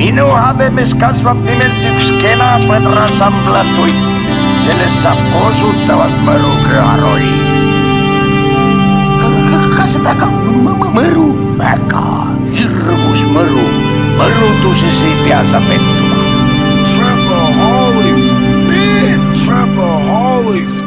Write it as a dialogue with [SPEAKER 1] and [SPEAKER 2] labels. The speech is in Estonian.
[SPEAKER 1] minu habemes kasvab nimelt üks kena põdrasamblatutt. sellest saab kosutavalt mõru köharoi. kas väga mõru? väga hirmus mõru. mõrutuses ei pea sa pettuma.
[SPEAKER 2] Trapaholics, bitch! Trapaholics,